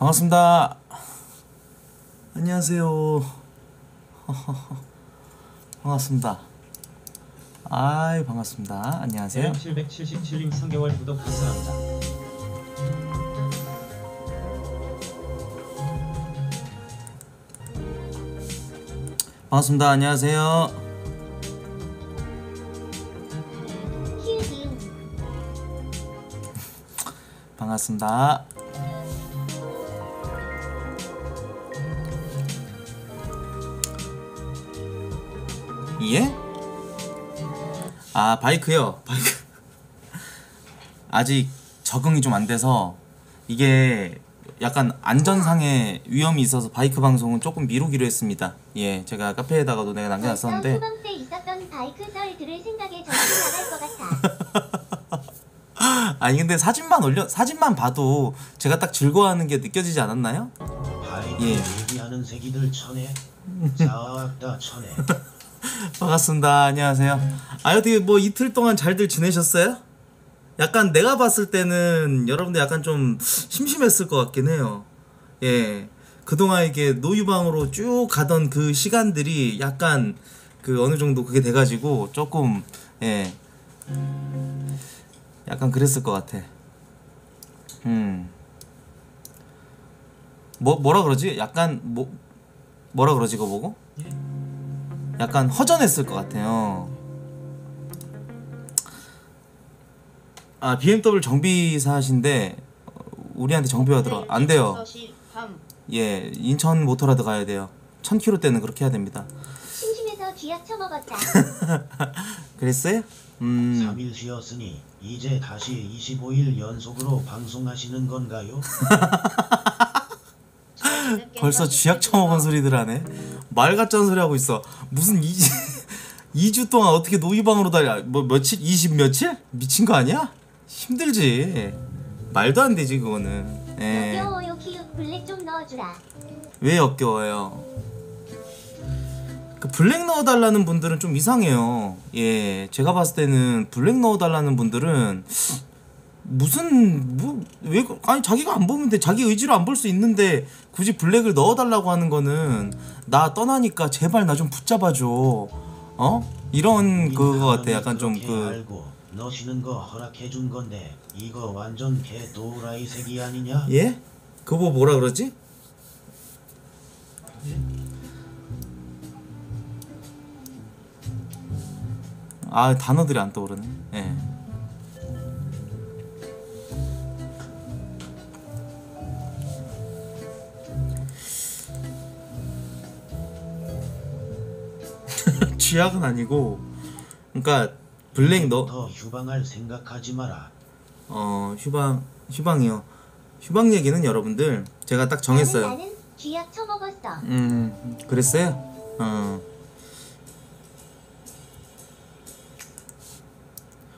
반갑습니다. 안녕하세요. 반갑습니다. 아이 반갑습니다. 안녕하세요. 777님 3개월 구독 감사합니다. 반갑습니다. 안녕하세요. 반갑습니다. 아 바이크요. 바이크 아직 적응이 좀 안 돼서 이게 약간 안전상의 위험이 있어서 바이크 방송은 조금 미루기로 했습니다. 예, 제가 카페에다가도 내가 남겨놨었는데 후방 때 있었던 바이크 썰 들을 생각에 정신 나갈 것 같아. 아니 근데 사진만 올려 사진만 봐도 제가 딱 즐거워하는 게 느껴지지 않았나요? 바이크 예. 얘기하는 새끼들 천에 자악다 천에 반갑습니다. 안녕하세요. 아 어떻게 뭐 이틀 동안 잘들 지내셨어요? 약간 내가 봤을 때는 여러분들 약간 좀 심심했을 것 같긴 해요. 예. 그동안 이게 노유방으로 쭉 가던 그 시간들이 약간 그 어느 정도 그게 돼가지고 조금 예. 약간 그랬을 것 같아. 음. 뭐 뭐라 그러지? 약간 뭐 뭐라 그러지 그거 보고? 약간 허전했을 것 같아요. 아 BMW 정비사신데 어, 우리한테 정비가 들어 안 돼요. 예 인천 모터라드 가야 돼요. 1000km대는 그렇게 해야 됩니다. 심심해서 쥐약 처먹었다. 그랬어요? 음 3일 쉬었으니 이제 다시 25일 연속으로 방송하시는 건가요? 벌써 쥐약 처먹은 소리들 하네. 말 같지 않은 소리 하고 있어. 무슨 2, 2주 동안 어떻게 노이방으로 달려? 뭐 며칠? 20 며칠? 미친 거 아니야? 힘들지. 말도 안 되지 그거는. 예. 역겨워요 키읔 블랙 좀 넣어주라. 왜 역겨워요? 그 블랙 넣어달라는 분들은 좀 이상해요. 예, 제가 봤을 때는 블랙 넣어달라는 분들은 무슨 뭐왜 아니 자기가 안 보면 돼 자기 의지로 안 볼 수 있는데 굳이 블랙을 넣어달라고 하는 거는 나 떠나니까 제발 나 좀 붙잡아줘 어 이런 그거 같아 약간 좀 그렇게 그 알고 너시는 거 허락해 준 건데 이거 완전 개 또라이 새끼 아니냐? 예? 그거 뭐 뭐라 그러지? 아 단어들이 안 떠오르네. 예. 쥐약은 아니고, 그러니까 블랙 너 더 휴방할 생각하지 마라. 어 휴방 휴방이요. 휴방 얘기는 여러분들 제가 딱 정했어요. 나는, 나는 쥐약 처먹었어. 음 그랬어요? 어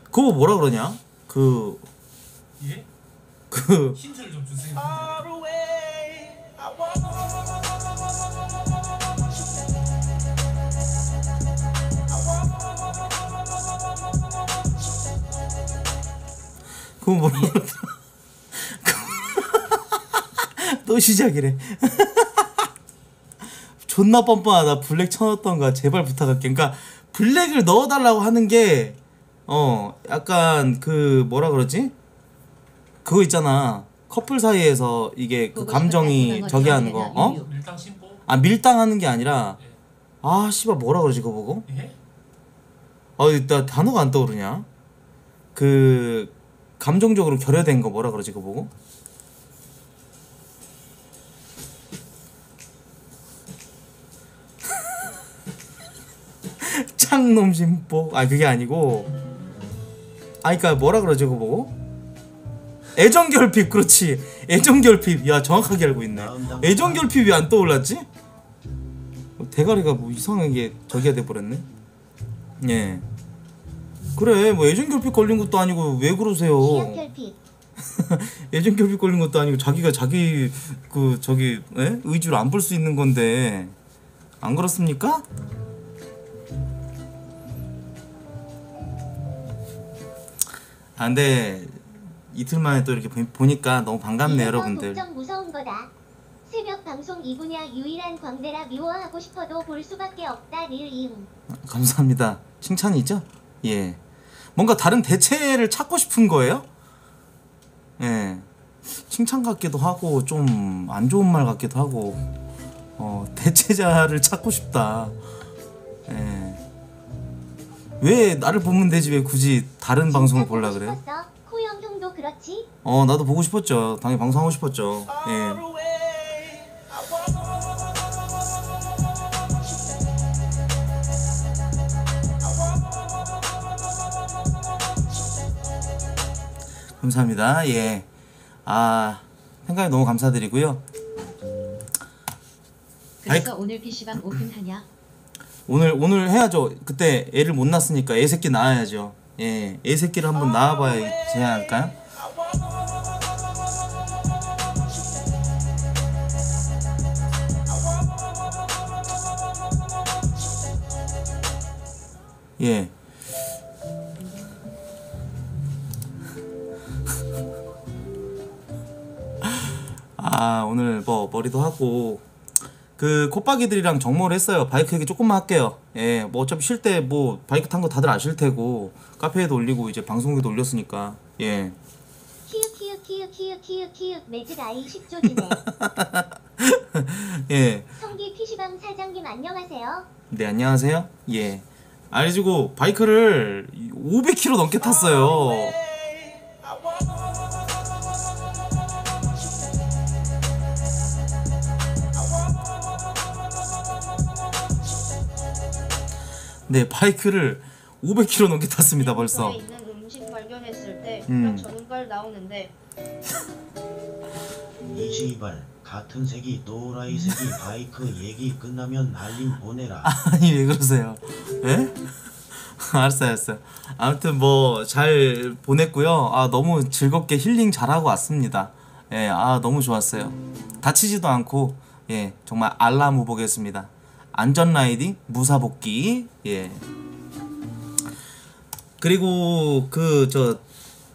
그거 뭐라 그러냐? 그 예? 그 힌트를 좀 주세요. 그거 뭐라 그러더라? 또 시작이래. 존나 뻔뻔하다. 블랙 쳐넣었던 거야. 제발 부탁할게. 그러니까 블랙을 넣어달라고 하는 게 어 약간 그 뭐라 그러지? 그거 있잖아. 커플 사이에서 이게 그 감정이 저기 하는 거. 어? 밀당 심보? 아 밀당하는 게 아니라 아 씨발 뭐라 그러지 그거 보고? 예? 어, 나 단어가 안 떠오르냐? 그 감정적으로 결여된 거 뭐라 그러지 그거 보고? 창놈 심보. 아 그게 아니고. 아 그니까 뭐라 그러지 그거 보고? 애정 결핍 그렇지. 애정 결핍. 야 정확하게 알고 있네. 애정 결핍이 안 떠올랐지? 어, 대가리가 뭐 이상하게 저기가 돼버렸네. 예 그래 뭐 애정 결핍 걸린 것도 아니고 왜 그러세요 쥐약 결핍. 애정 결핍 걸린 것도 아니고 자기가 자기 그 저기 예? 의지로 안 볼 수 있는 건데 안 그렇습니까? 아 근데 이틀 만에 또 이렇게 보- 보니까 너무 반갑네요 이래서 여러분들 무서운 거다. 새벽 방송 이 분야 유일한 광대라 미워하고 싶어도 볼 수밖에 없다 리을이응. 감사합니다 칭찬이죠? 예 뭔가 다른 대체를 찾고 싶은 거예요? 예. 칭찬 같기도 하고 좀 안 좋은 말 같기도 하고 어 대체자를 찾고 싶다. 예. 왜 나를 보면 되지? 왜 굳이 다른 방송을 보려 그렇지? 어 나도 보고 싶었죠. 당연히 방송하고 싶었죠. 예 감사합니다. 예 아 생각이 너무 감사드리고요. 그래서 오늘 PC방 오픈하냐? 오늘 오늘 해야죠. 그때 애를 못 낳았으니까 애 새끼 낳아야죠. 예 애 새끼를 한번 낳아 봐야 되지 않을까요? 예. 아 오늘 뭐 머리도 하고 그 콧박이들이랑 정모를 했어요. 바이크 얘기 조금만 할게요. 예, 뭐 어차피 쉴 때 뭐 바이크 탄 거 다들 아실 테고 카페에도 올리고 이제 방송에도 올렸으니까 예. 키읔 키읔 키읔 키읔 키읔 키읔 매직 아이 10조지네. 예. 성기 PC방 사장님 안녕하세요. 네 안녕하세요. 예. 아래지고 바이크를 500km 넘게 탔어요. 네 바이크를 500km 넘게 탔습니다 벌써. 있는 음식 발견했을 때 음. 그냥 전갈 나오는데 이 씨발 같은 색이 또라이 색이 바이크 얘기 끝나면 알림 보내라. 아니 왜 그러세요? 예? 알았어요 알았어요 아무튼 뭐 잘 보냈고요 아 너무 즐겁게 힐링 잘하고 왔습니다 예 아 너무 좋았어요 다치지도 않고 예 정말 알람 보겠습니다 안전 riding 무사 복귀. 예. 그리고 그 저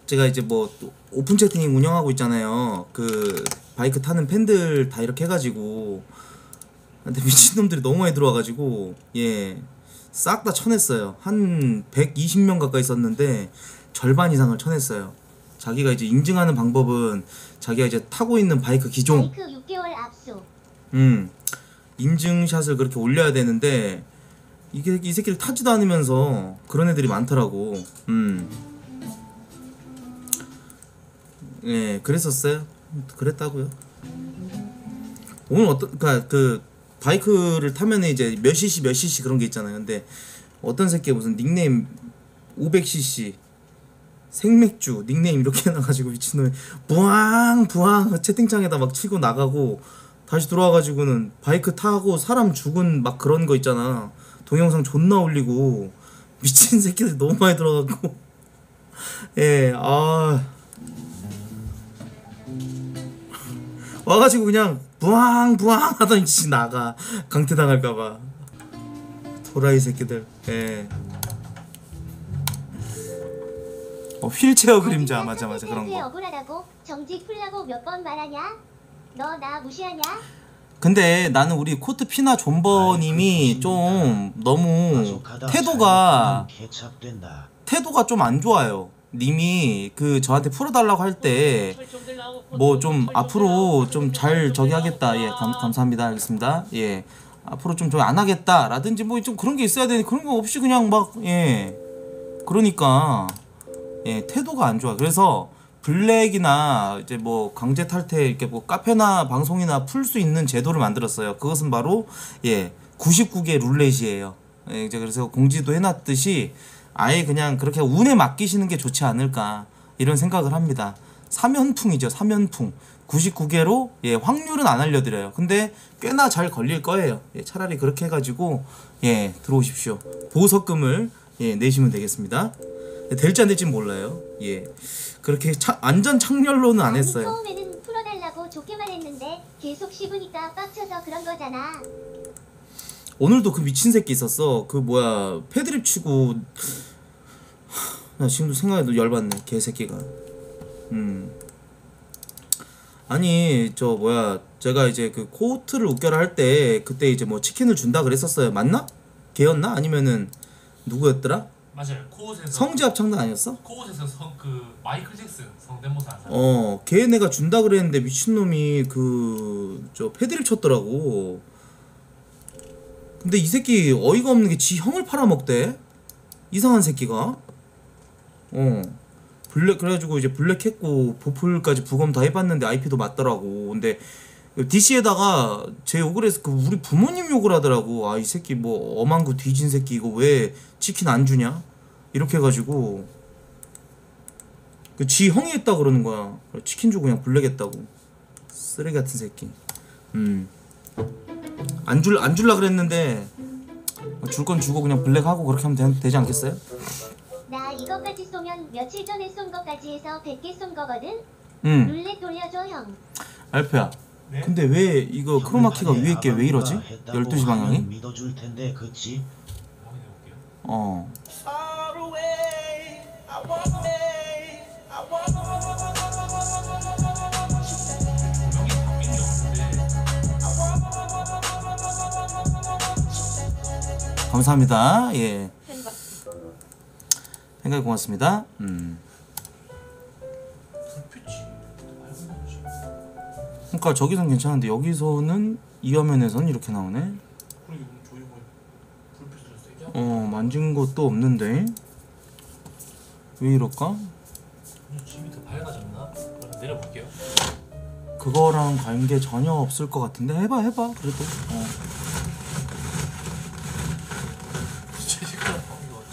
제가 이제 뭐또 오픈 채팅 운영하고 있잖아요. 그 바이크 타는 팬들 다 이렇게 해가지고. 근데 미친놈들이 너무 많이 들어와가지고 예. 싹 다 쳐냈어요. 한 120명 가까이 있었는데 절반 이상을 쳐냈어요. 자기가 이제 인증하는 방법은 자기가 이제 타고 있는 바이크 기종. 바이크 6개월 압수. 음 인증샷을 그렇게 올려야 되는데 이게 이 새끼를 타지도 않으면서 그런 애들이 많더라고. 음. 예 그랬었어요. 그랬다고요. 오늘 어떤 그러니까 그 바이크를 타면 이제 몇 cc 몇 cc 그런 게 있잖아요. 근데 어떤 새끼가 무슨 닉네임 500cc 생맥주 닉네임 이렇게 해놔가지고 미친놈이 부앙 부앙 채팅창에다 막 치고 나가고 다시 들어와가지고는 바이크 타고 사람 죽은 막 그런 거 있잖아. 동영상 존나 올리고 미친 새끼들 너무 많이 들어가고. 예 아. 와가지고 그냥 부앙 부앙 하더니 지 나가. 강퇴 당할까봐. 도라이 새끼들. 예. 어 휠체어 그림자. 맞아 맞아. 그런 거. 억울하다고 정직 풀라고 몇 번 말하냐? 너 나 무시하냐? 근데 나는 우리 코트 피나 존버님이 좀 너무 태도가. 태도가 좀 안 좋아요. 님이 그 저한테 풀어달라고 할 때 뭐 좀 앞으로 좀 잘 저기 하겠다. 예, 감, 감사합니다. 알겠습니다. 예, 앞으로 좀 저기 안 하겠다 라든지 뭐 좀 그런 게 있어야 되는데 그런 거 없이 그냥 막 예, 그러니까 예 태도가 안 좋아. 그래서 블랙이나 이제 뭐 강제 탈퇴 이렇게 뭐 카페나 방송이나 풀 수 있는 제도를 만들었어요. 그것은 바로 예 99개 룰렛이에요. 예, 이제 그래서 공지도 해놨듯이 아예 그냥 그렇게 운에 맡기시는 게 좋지 않을까 이런 생각을 합니다. 사면풍이죠, 사면풍. 99개로 예 확률은 안 알려드려요. 근데 꽤나 잘 걸릴 거예요. 예, 차라리 그렇게 해가지고 예 들어오십시오. 보석금을 예 내시면 되겠습니다. 예, 될지 안 될지 몰라요. 예 그렇게 차, 안전 창렬로는 안 아니, 했어요. 처음에는 풀어달라고 좋게만 했는데 계속 씹으니까 빡쳐서 그런 거잖아. 오늘도 그 미친 새끼 있었어. 그 뭐야 패드립 치고 나 지금도 생각해도 열받네 개새끼가. 음. 아니 저 뭐야 제가 이제 그 코트를 웃겨라 할 때 그때 이제 뭐 치킨을 준다 그랬었어요 맞나? 걔였나? 아니면은 누구였더라? 맞아요. 코옷에서 성지 합창단 아니었어? 코옷에서 성 그 마이클 잭슨 성대모사 한 사람. 어, 걔 내가 준다 그랬는데 미친놈이 그 저 패드립 쳤더라고. 근데 이 새끼 어이가 없는 게 지 형을 팔아먹대. 이상한 새끼가. 어. 블랙 그래가지고 이제 블랙 했고 보풀까지 부검 다 해봤는데 IP도 맞더라고. 근데 DC에다가 제 욕을 해서 그 우리 부모님 욕을 하더라고. 아 이 새끼 뭐 엄한 거 뒤진 새끼 이거 왜 치킨 안 주냐? 이렇게 해가지고 그지 형이 했다 그러는 거야. 치킨 주고 그냥 블랙 했다고. 쓰레기 같은 새끼. 음. 안줄안 줄라 그랬는데 줄 건 주고 그냥 블랙 하고 그렇게 하면 되, 되지 않겠어요? 나 이거까지 쏘면 며칠 전에 쏜 거까지 해서 100개 쏜 거거든? 음. 룰렛 돌려줘 형. 알프야. 네? 근데 왜 이거 크로마키가 위에 게 왜 이러지? 12시 방향이? 믿어줄 텐데 그치? 확인해 볼게요. 어. 감사합니다. 예. 생각 고맙습니다. 음. 그러니까 저기선 괜찮은데 여기서는 이 화면에선 이렇게 나오네. 어, 만진 것도 없는데. 왜 이럴까? 집이 더 밝아졌나? 그럼 내려볼게요. 그거랑 관계 전혀 없을 것 같은데 해봐 해봐 그래도 어.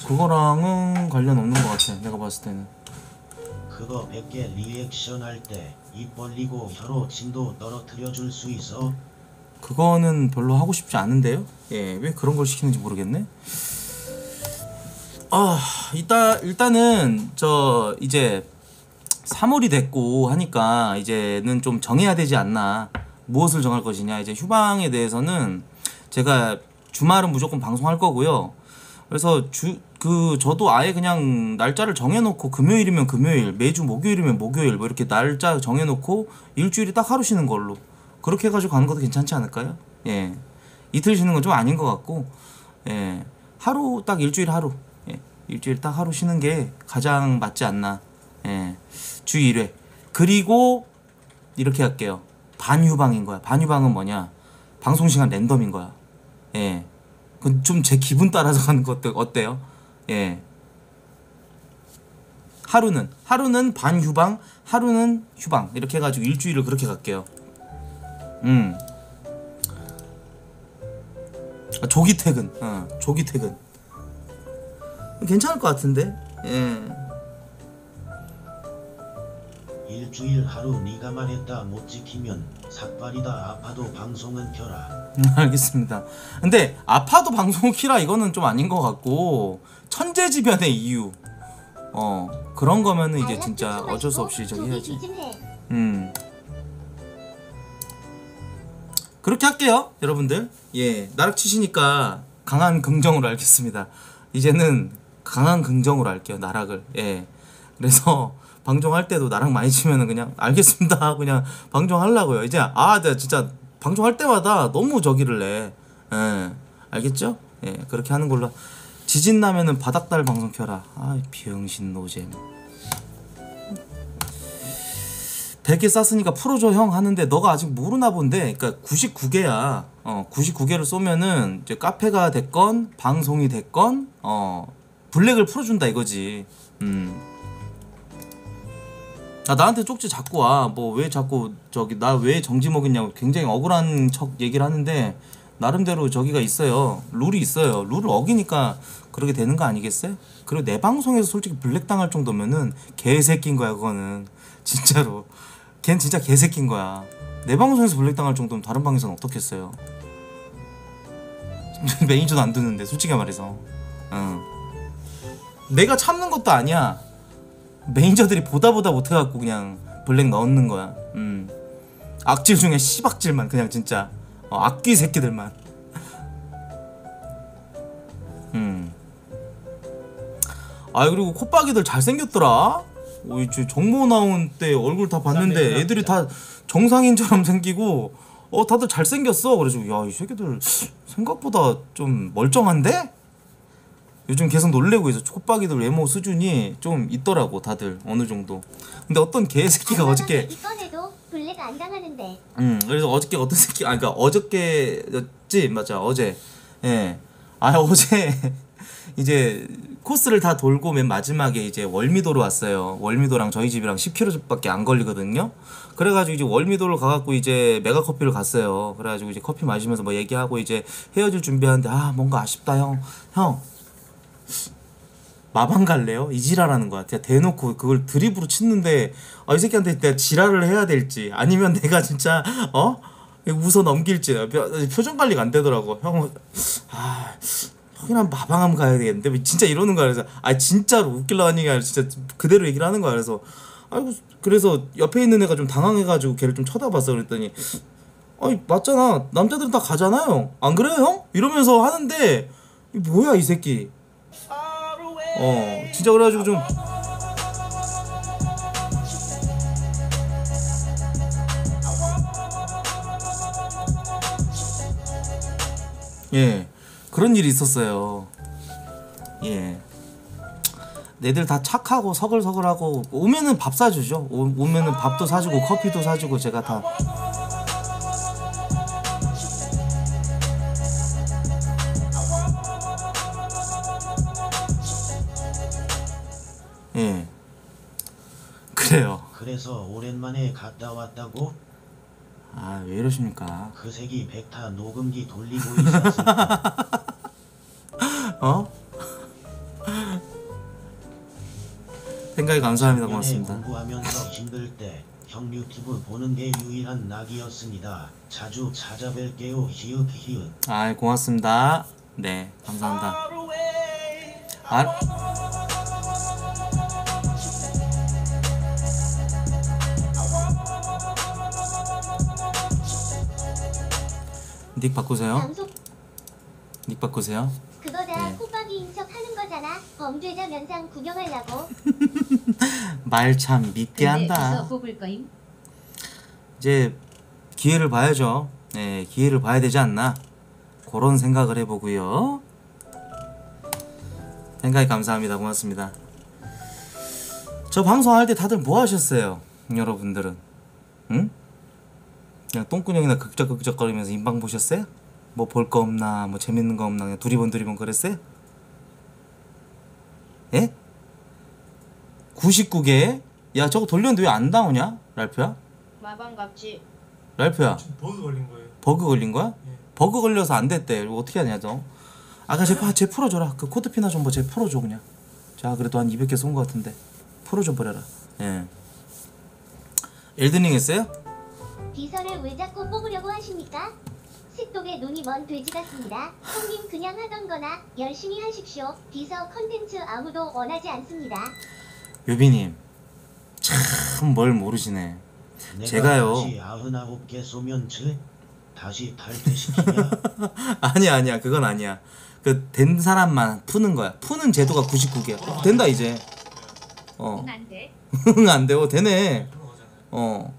그거랑은 관련 없는 것 같아 내가 봤을 때는 그거 100개 리액션 할 때 입 벌리고 혀로 진도 떨어뜨려 줄 수 있어? 그거는 별로 하고 싶지 않은데요 예왜 그런 걸 시키는지 모르겠네 아 일단 일단은 저 이제 3월이 됐고 하니까 이제는 좀 정해야 되지 않나. 무엇을 정할 것이냐. 이제 휴방에 대해서는 제가 주말은 무조건 방송할 거고요. 그래서 주 그 저도 아예 그냥 날짜를 정해놓고 금요일이면 금요일 매주 목요일이면 목요일 뭐 이렇게 날짜 정해놓고 일주일이 딱 하루 쉬는 걸로. 그렇게 해가지고 가는 것도 괜찮지 않을까요? 예. 이틀 쉬는 건 좀 아닌 것 같고. 예. 하루 딱 일주일 하루. 예 일주일 딱 하루 쉬는 게 가장 맞지 않나. 예 주 1회. 그리고 이렇게 할게요. 반휴방인 거야. 반휴방은 뭐냐? 방송 시간 랜덤인 거야. 예. 그좀제 기분 따라서 가는 것도 어때요? 예. 하루는. 하루는 반휴방, 하루는 휴방. 이렇게 해가지고 일주일을 그렇게 갈게요. 음. 아, 조기 퇴근, 어, 조기 퇴근. 괜찮을 것 같은데. 예. 일주일 하루 네가 말했다 못 지키면 삭발이다 아파도 방송은 켜라 음, 알겠습니다. 근데 아파도 방송 키라 이거는 좀 아닌 것 같고 천재지변의 이유. 어 그런 거면은 이제 진짜 어쩔 수 없이 저기 해야지. 음. 그렇게 할게요, 여러분들. 예, 나락 치시니까 강한 긍정으로 알겠습니다. 이제는 강한 긍정으로 할게요, 나락을. 예. 그래서 방송할 때도 나락 많이 치면은 그냥 알겠습니다. 하고 그냥 방송하려고요. 이제 아, 내가 진짜 방송할 때마다 너무 저기를 내. 예. 알겠죠? 예, 그렇게 하는 걸로. 지진 나면은 바닥달 방송 켜라. 아, 병신 노잼. 100개 쌌으니까 풀어줘 형 하는데 너가 아직 모르나 본데 그러니까 99개야 어 99개를 쏘면은 이제 카페가 됐건 방송이 됐건 어 블랙을 풀어준다 이거지 음 아, 나한테 쪽지 자꾸 와. 뭐 왜 자꾸 저기 나 왜 정지 먹였냐고 굉장히 억울한 척 얘기를 하는데 나름대로 저기가 있어요. 룰이 있어요. 룰을 어기니까 그렇게 되는 거 아니겠어요? 그리고 내 방송에서 솔직히 블랙 당할 정도면은 개새끼인 거야 그거는 진짜로. 걘 진짜 개새끼인 거야. 내 방송에서 블랙 당할 정도면 다른 방에서는 어떻겠어요? 매니저도 안 두는데 솔직히 말해서. 응. 내가 참는 것도 아니야. 매니저들이 보다 보다 못해갖고 그냥 블랙 넣는 거야. 음. 악질 중에 씨박질만 그냥 진짜 어, 악귀 새끼들만. 음. 아 그리고 콧박이들 잘 생겼더라. 어, 이제 정모 나온 때 얼굴 다 봤는데 네, 애들이 다 정상인처럼 생기고 어 다들 잘생겼어 그래가지고 야이 새끼들 생각보다 좀 멀쩡한데? 요즘 계속 놀래고 있어. 콧박이들 외모 수준이 좀 있더라고 다들 어느 정도. 근데 어떤 개새끼가 어저께 이 꺼내도 블랙 안 당하는데. 음 그래서 어저께 어떤 새끼 아 그러니까 어저께였지? 맞아 어제. 예 아 어제 이제 코스를 다 돌고 맨 마지막에 이제 월미도로 왔어요. 월미도랑 저희 집이랑 10km밖에 안 걸리거든요. 그래가지고 이제 월미도를 가갖고 이제 메가 커피를 갔어요. 그래가지고 이제 커피 마시면서 뭐 얘기하고 이제 헤어질 준비하는데 아 뭔가 아쉽다 형 형 마방 갈래요? 이 지랄하는 거야. 제가 대놓고 그걸 드립으로 치는데 아, 이 새끼한테 내가 지랄을 해야 될지 아니면 내가 진짜 어 웃어 넘길지 표- 표정 관리가 안 되더라고. 형, 아 형이랑 마방 한번 가야 되겠는데 뭐 진짜 이러는 거야. 그래서 아 진짜로 웃길라 하는 게 아니라 진짜 그대로 얘기를 하는 거야. 그래서 아이고 그래서 옆에 있는 애가 좀 당황해가지고 걔를 좀 쳐다봤어. 그랬더니 아니 맞잖아 남자들은 다 가잖아요. 안 그래요 형? 이러면서 하는데 이 뭐야 이 새끼. 어 진짜 그래가지고 좀 예, 그런 일이 있었어요. 예. 내들 다 착하고 서글서글하고 오면은 밥 사주죠. 오, 오면은 밥도 사주고 커피도 사주고 제가 다. 그래서 오랜만에 갔다 왔다고 아 왜 이러십니까? 그 새끼 백타 녹음기 돌리고 있었을 어? 생각이 감사합니다. 고맙습니다. 공부하면서 힘들 때 형 유튜브 보는 게 유일한 낙이었습니다. 자주 찾아뵐게요. 히읗 히읗. 아 고맙습니다. 네 감사합니다. 아 닉 바꾸세요. 방송 닉 바꾸세요. 그거 다 네. 콧박이인 척 하는 거잖아. 범죄자 면상 구경하려고. 말 참 밉게 한다. 비서 뽑을 거임. 이제 기회를 봐야죠. 네, 기회를 봐야 되지 않나. 그런 생각을 해보고요. 생각이 감사합니다. 고맙습니다. 저 방송할 때 다들 뭐 하셨어요? 여러분들은, 응? 그냥 똥구녕이나 극적극적거리면서 인방 보셨어요? 뭐 볼 거 없나, 뭐 재밌는 거 없나, 그냥 두리번 두리번 그랬어요? 예? 99개? 야 저거 돌렸는데 왜 안 나오냐? 랄프야? 마방 갑지. 랄프야 지금 버그 걸린 거예요. 버그 걸린 거야? 예. 버그 걸려서 안 됐대 이거 어떻게 하냐 너 아까 쟤, 파- 쟤 풀어줘라 그 코드피나 좀 뭐쟤 풀어줘 그냥 자 그래도 한 200개 쏜 거 같은데 풀어줘 버려라 예 엘든링 했어요? 비서를 왜 자꾸 뽑으려고 하십니까? 식독에 눈이 먼 돼지 같습니다. 형님 그냥 하던 거나 열심히 하십시오. 비서 컨텐츠 아무도 원하지 않습니다. 유비님 참 뭘 모르시네 내가 제가요. 다시 99개 쏘면 쟤 다시 탈퇴시키냐? 아니야 아니야 그건 아니야 그 된 사람만 푸는 거야 푸는 제도가 99개야 어, 된다 이제 어 안 돼. 응안 돼요 되네 그런 거잖아요. 어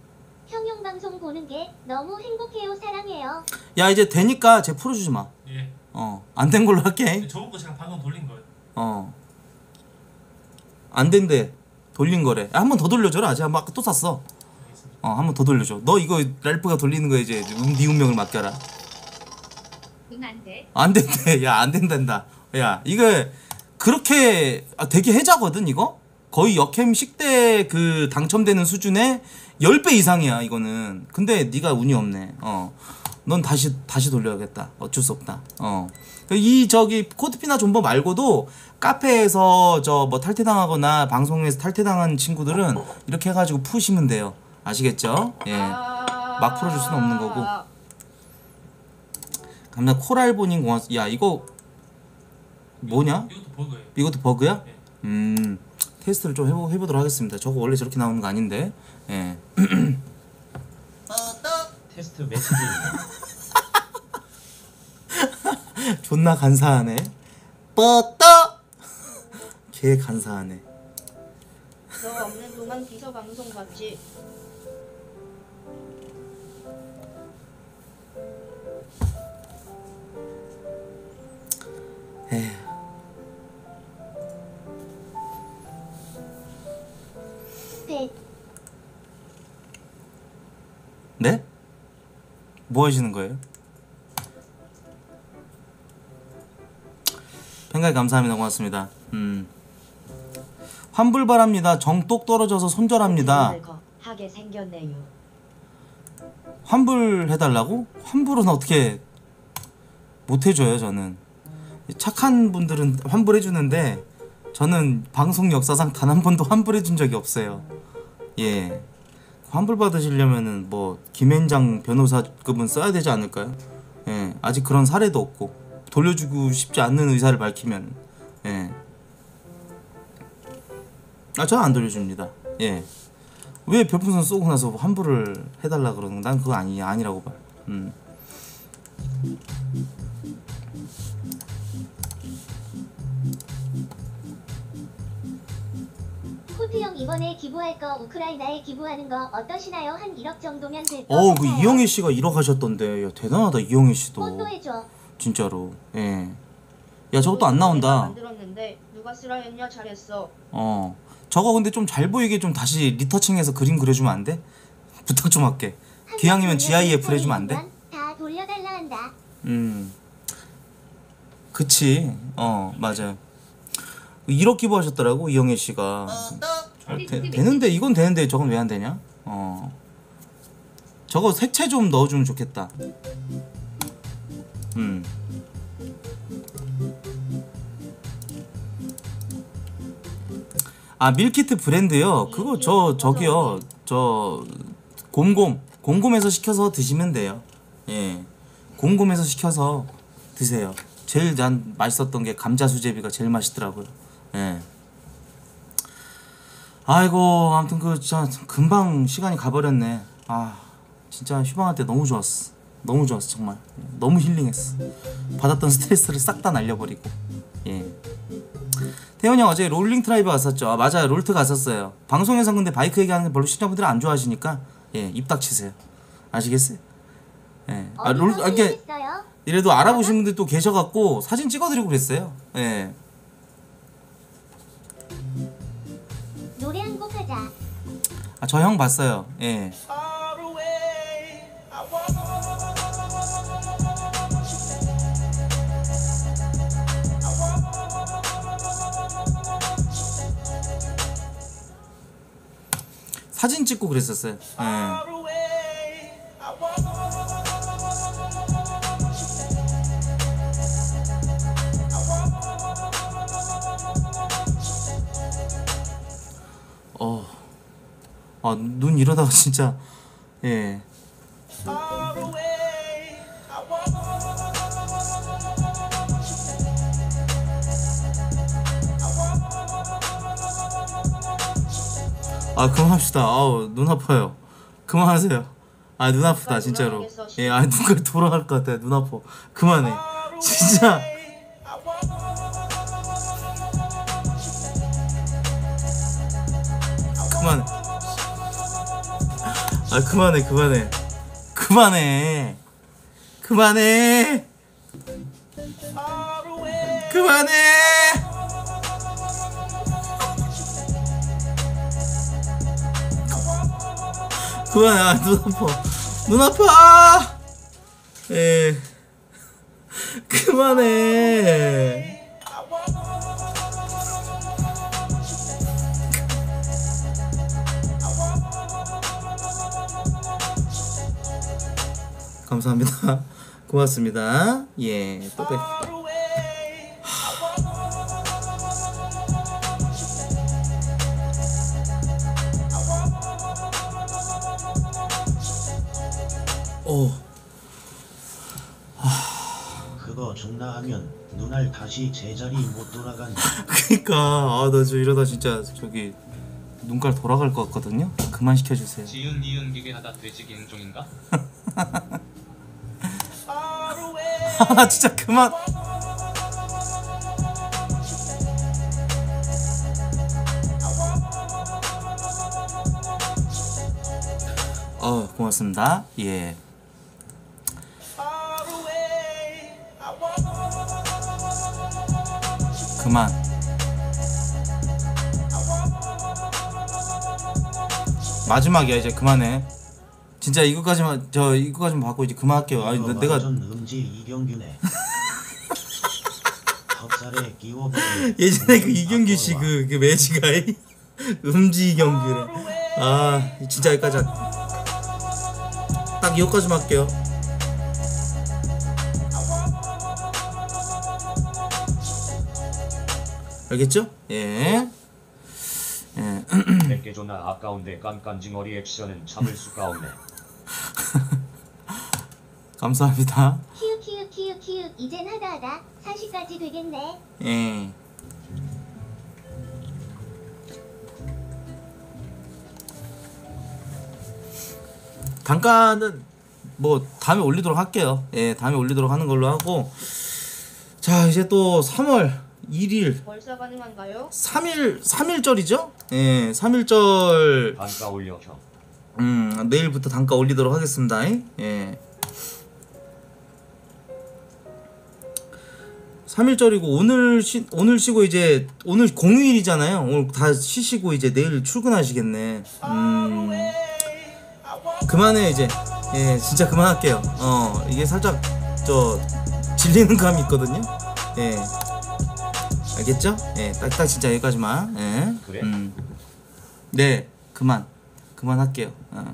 보는 게 너무 행복해요. 사랑해요. 야 이제 되니까 쟤 풀어주지 예. 마어안 된 걸로 할게 저번 거 제가 방금 돌린 거예요. 어. 안 된대. 돌린 거래. 한 번 더 돌려줘라. 아직 한번 아까 또 샀어. 알겠습니다. 어, 한 번 더 돌려줘. 너 이거 랄프가 돌리는 거 이제 음, 네 운명을 맡겨라. 응안 돼. 안 된대. 야, 안 된단다. 야, 이거 그렇게 아, 되게 해자거든, 이거? 거의 역캠 식대 그 당첨되는 수준의 10배 이상이야, 이거는. 근데 네가 운이 없네. 어. 넌 다시 다시 돌려야겠다. 어쩔 수 없다. 어. 이 저기 코드피나 존버 말고도 카페에서 저 뭐 탈퇴당하거나 방송에서 탈퇴당한 친구들은 이렇게 해가지고 푸시면 돼요. 아시겠죠? 예. 막 풀어줄 수는 없는 거고. 감사 코랄보님 고맙. 야 이거 뭐냐? 이것도 버그야? 네. 음 테스트를 좀 해보, 해보도록 하겠습니다. 저거 원래 저렇게 나오는 거 아닌데. 예. 테스트 메시지입니다. 존나 간사하네. 뻗떠. 개 간사하네. 너 없는 동안 비서 방송 봤지? 배 네? 뭐 하시는 거예요? 평가에 감사합니다. 고맙습니다. 음. 환불 바랍니다. 정똑 떨어져서 손절합니다. 하게 생겼네요. 환불 해달라고? 환불은 어떻게 못 해줘요 저는 착한 분들은 환불해 주는데 저는 방송 역사상 단 한 번도 환불해 준 적이 없어요 예 환불 받으시려면은 뭐 김현장 변호사급은 써야 되지 않을까요? 예 아직 그런 사례도 없고 돌려주고 싶지 않는 의사를 밝히면 예. 아, 저는 안 돌려줍니다. 예. 왜 별풍선 쏘고 나서 환불을 해달라 그러는 거? 난 그거 아니 아니라고 봐. 음. 형 이번에 기부할 거 우크라이나에 기부하는 거 어떠시나요? 한 1억 정도면 될것 어, 그 같아요. 이영애 씨가 1억 하셨던데, 야 대단하다 이영애 씨도 꽃도 해줘. 진짜로. 예. 야 저것도 안 나온다. 만들었는데 누가 쓰라 했냐 잘했어. 어. 저거 근데 좀 잘 보이게 좀 다시 리터칭해서 그림 그려주면 안 돼? 부탁 좀 할게. 기왕이면 GIF 해주면 안 돼? 다 돌려달라 한다. 음. 그치. 어, 맞아요. 1억 기부하셨더라고, 이영애 씨가. 되, 되는데, 이건 되는데 저건 왜 안 되냐? 어. 저거 색채 좀 넣어주면 좋겠다. 음. 아, 밀키트 브랜드요? 그거 저, 저기요. 저, 곰곰. 곰곰에서 시켜서 드시면 돼요. 예. 곰곰에서 시켜서 드세요. 제일 난 맛있었던 게 감자 수제비가 제일 맛있더라고요. 예. 아이고 아무튼 그 진짜 금방 시간이 가버렸네. 아 진짜 휴방할 때 너무 좋았어. 너무 좋았어 정말. 너무 healing했어. 받았던 스트레스를 싹 다 날려버리고. 예. 태현이 형 어제 롤링 트라이브 갔었죠. 아, 맞아요 롤트 갔었어요. 방송에서 근데 바이크 얘기하는 게 별로 시청자분들이 안 좋아하시니까 예 입 닥치세요. 아시겠어요? 예. 아, 롤, 아, 이게 있어요? 이래도 알아보신 분들 또 계셔 갖고 사진 찍어 드리고 그랬어요. 예. 아, 저 형 봤어요. 예. 사진 찍고 그랬었어요. 예. 아, 눈 이러다가 진짜 예. 아, 그만합시다. 아우, 눈 아파요. 그만하세요. 아, 눈 아프다, 진짜로. 예, 아, 눈깔 돌아갈 것 같아. 눈 아파. 그만해. 진짜. 그만해. 아 그만해 그만해. 그만해. 그만해. 그만해. 그만해. 아, 눈 아파. 눈 아파. 예. 그만해 감사합니다. 고맙습니다. 예, 또 뵙. 오, 그거 존나 하면 눈알 다시 제자리 못 돌아간다. 그니까 아나 저 이러다 진짜 저기 눈깔 돌아갈 것 같거든요. 그만 시켜주세요. 지은 니은 기계하다 돼지기 인종인가? 아 진짜 그만. 어 고맙습니다. 예. 그만. 마지막이야 이제. 그만해. 진짜 이거까지만 저 이거까지만 받고 이제 그만할게요. 아니 이거 내가 음지 이경규네. 턱살에 끼워버려. 예전에 그 이경규 씨그 그 매지가 음지 이경규래. 아 진짜 여기까지 할- 딱 이거까지만 할게요. 알겠죠? 예. 예. 100개 존나 아까운데 깐깐징어리 액션은 참을 수가 없네. 감사합니다. 키읔 키읔 이젠 하다 하다 40까지 되겠네. 예. 단가는 뭐 다음에 올리도록 할게요. 예, 다음에 올리도록 하는 걸로 하고 자 이제 또 3월 1일 월사 가능한가요? 3일 3일절이죠? 예, 3일절 단가 올려 형. 음, 내일부터 단가 올리도록 하겠습니다. 예. 3일절이고 오늘 쉬 오늘 쉬고 이제 오늘 공휴일이잖아요. 오늘 다 쉬시고 이제 내일 출근하시겠네. 음. 그만해 이제. 예, 진짜 그만할게요. 어, 이게 살짝 저 질리는 감이 있거든요. 예. 알겠죠? 예, 딱딱 진짜 여기까지만. 예. 그래? 음. 네, 그만. 그만할게요. 어.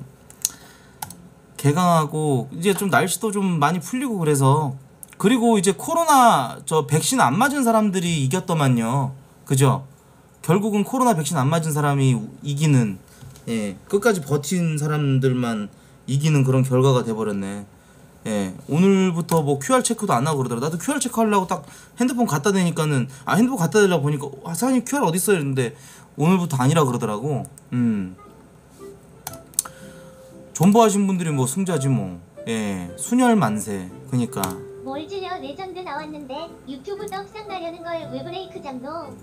개강하고 이제 좀 날씨도 좀 많이 풀리고 그래서 그리고 이제 코로나 저 백신 안 맞은 사람들이 이겼더만요. 그죠? 결국은 코로나 백신 안 맞은 사람이 우- 이기는 예 끝까지 버틴 사람들만 이기는 그런 결과가 돼 버렸네. 예 오늘부터 뭐 QR 체크도 안 하고 그러더라. 나도 QR 체크 하려고 딱 핸드폰 갖다 대니까는 아 핸드폰 갖다 대려 보니까 아 사장님 QR 어디 있어요? 이랬는데 오늘부터 아니라 그러더라고. 음. 존버하신 분들이 뭐 승자지 뭐. 예 순혈 만세. 그니까. 뭘 질려 레전드 나왔는데 유튜브 떡상 나려는 걸 왜 브레이크 장도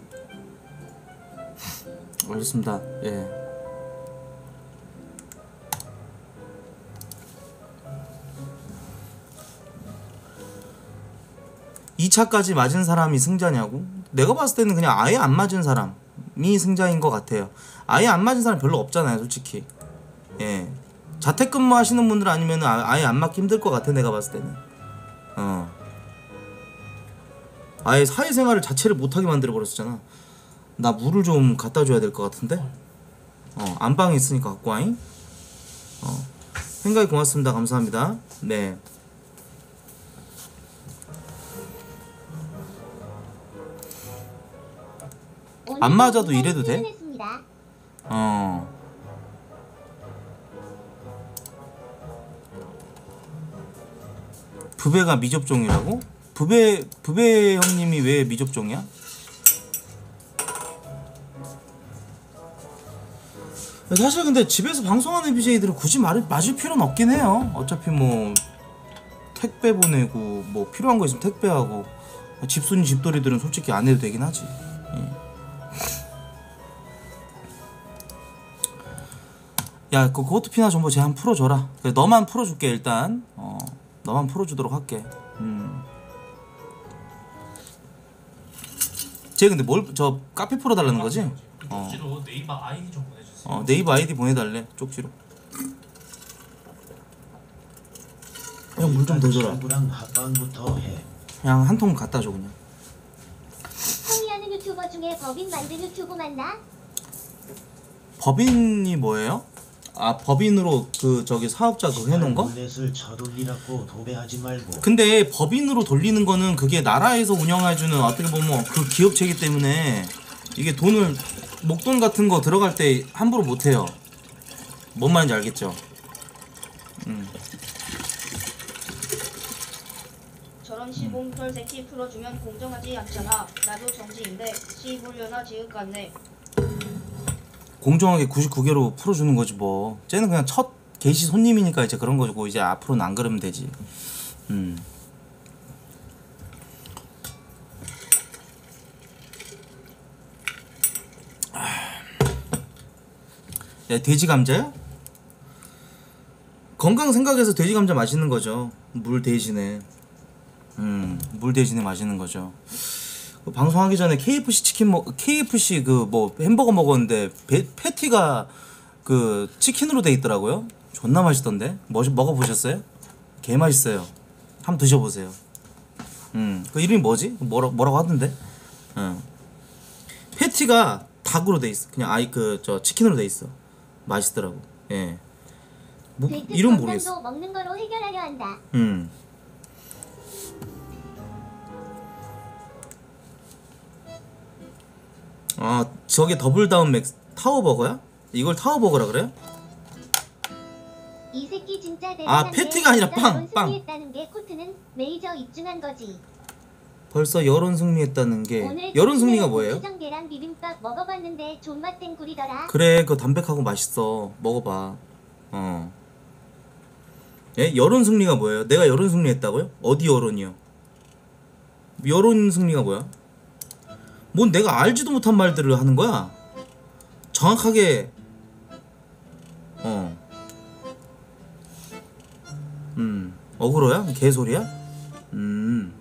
알겠습니다. 예. 이차까지 맞은 사람이 승자냐고? 내가 봤을 때는 그냥 아예 안 맞은 사람이 승자인 것 같아요. 아예 안 맞은 사람 별로 없잖아요, 솔직히. 예. 자택근무 하시는 분들 아니면 아예 안 맞기 힘들 것 같아, 내가 봤을 때는. 어. 아예 사회생활을 자체를 못하게 만들어 버렸잖아. 나 물을 좀 갖다 줘야 될 것 같은데. 어 안방에 있으니까 갖고 와잉. 어 생각이 고맙습니다. 감사합니다. 네. 안 맞아도 이래도 돼? 어. 부배가 미접종이라고? 부배 부배 형님이 왜 미접종이야? 사실 근데 집에서 방송하는 BJ들은 굳이 말, 맞을 필요는 없긴 해요. 어차피 뭐 택배 보내고 뭐 필요한 거 있으면 택배하고 집순이 집돌이들은 솔직히 안 해도 되긴 하지. 예. 야, 그 고트피나 정보 쟤한 풀어줘라. 너만 풀어줄게 일단. 어, 너만 풀어주도록 할게. 음. 쟤 근데 뭘 저 카페 풀어달라는 거지? 어. 쪽지로 네이버 아이디 좀 보내주세요. 어, 네이버 아이디 보내달래. 쪽지로. 형 물 좀 더 줘라. 친구랑 합방부터 해. 그냥 한 통 갖다 줘 그냥. 하는 유튜버 중에 법인 만든 유튜브 맞나? 법인이 뭐예요? 아 법인으로 그 저기 사업자 그거 해놓은 거? 룰렛을 쳐돌리라고 도배하지 말고. 근데 법인으로 돌리는 거는 그게 나라에서 운영해주는 어떻게 보면 그 기업체이기 때문에 이게 돈을 목돈 같은 거 들어갈 때 함부로 못 해요. 뭔 말인지 알겠죠? 저런 시봉털 새끼 풀어주면 공정하지 않잖아. 나도 정지인데 시불려나 지읒 같네. 공정하게 99개로 풀어주는 거지 뭐. 쟤는 그냥 첫 게시 손님이니까 이제 그런 거고 이제 앞으로는 안 그러면 되지. 음. 아. 야 돼지 감자야? 건강 생각해서 돼지 감자 마시는 거죠. 물 대신에. 음, 물 대신에 마시는 거죠. 그 방송하기 전에 KFC 치킨 먹 KFC 그 뭐 햄버거 먹었는데 베, 패티가 그 치킨으로 돼 있더라고요. 존나 맛있던데. 뭐 먹어 보셨어요? 개 맛있어요. 한번 드셔 보세요. 음. 그 이름이 뭐지? 뭐라 뭐라고 하던데? 응. 패티가 닭으로 돼 있어. 그냥 아이 그 저 치킨으로 돼 있어. 맛있더라고. 예. 뭐 이름 모르겠어. 먹는 거로 해결하려 한다. 음. 아 저게 Double Down Mac 타워 버거야? 이걸 타워 버거라 그래요? 이 새끼 진짜 아, 패티가 아니라 빵, 빵. 승리했다는 게 코트는 메이저 입증한 거지. 벌써 여론 승리했다는 게 오늘 여론 승리가 뭐예요? 고추장 계란 비빔밥 먹어봤는데 존맛 땡꿀이더라. 그래 그거 담백하고 맛있어 먹어봐 어 예? 여론 승리가 뭐예요? 내가 여론 승리했다고요? 어디 여론이요? 여론 승리가 뭐야? 뭔 내가 알지도 못한 말들을 하는 거야? 정확하게 어 음, 어그로야? 개소리야? 음.